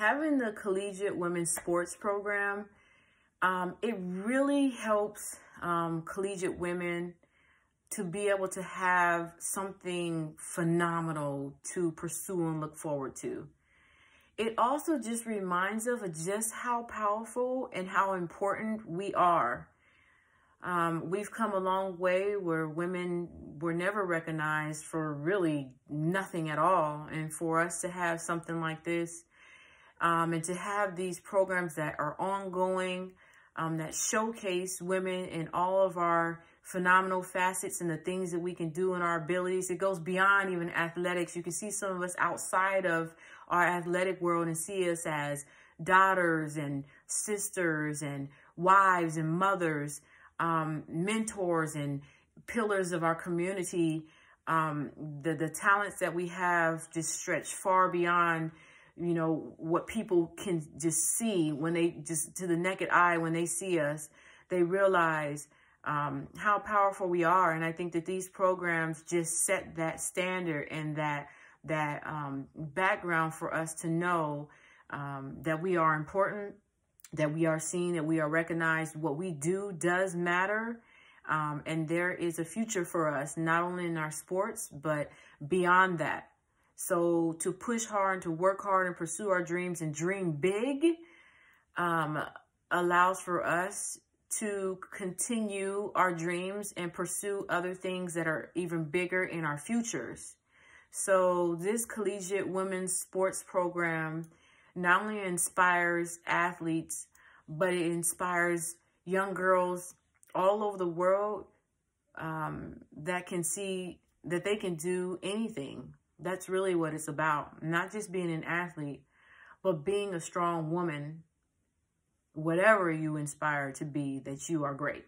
having the collegiate women's sports program, um, it really helps um, collegiate women to be able to have something phenomenal to pursue and look forward to. It also just reminds us of just how powerful and how important we are. Um, we've come a long way where women were never recognized for really nothing at all. And for us to have something like this um, and to have these programs that are ongoing, um, that showcase women in all of our phenomenal facets and the things that we can do in our abilities. It goes beyond even athletics. You can see some of us outside of our athletic world and see us as daughters and sisters and wives and mothers, um, mentors and pillars of our community. Um, the, the talents that we have just stretch far beyond you know, what people can just see when they just to the naked eye, when they see us, they realize um, how powerful we are. And I think that these programs just set that standard and that, that um, background for us to know um, that we are important, that we are seen, that we are recognized. What we do does matter. Um, and there is a future for us, not only in our sports, but beyond that. So to push hard to work hard and pursue our dreams and dream big um, allows for us to continue our dreams and pursue other things that are even bigger in our futures. So this collegiate women's sports program not only inspires athletes, but it inspires young girls all over the world um, that can see that they can do anything. That's really what it's about. Not just being an athlete, but being a strong woman whatever you inspire to be, that you are great.